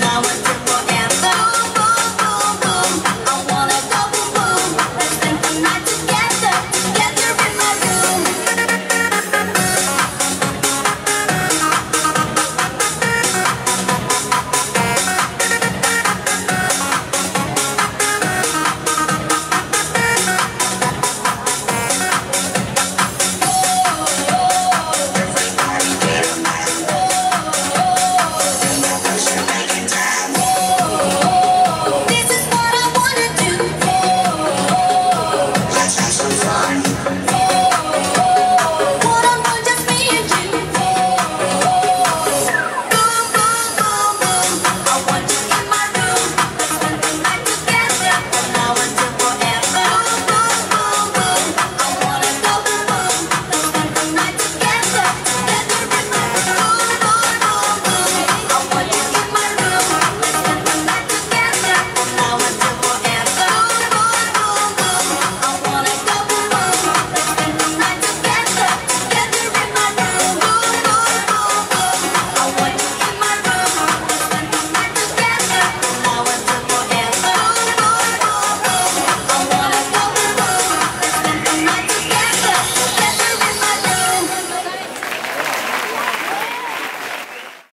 now it's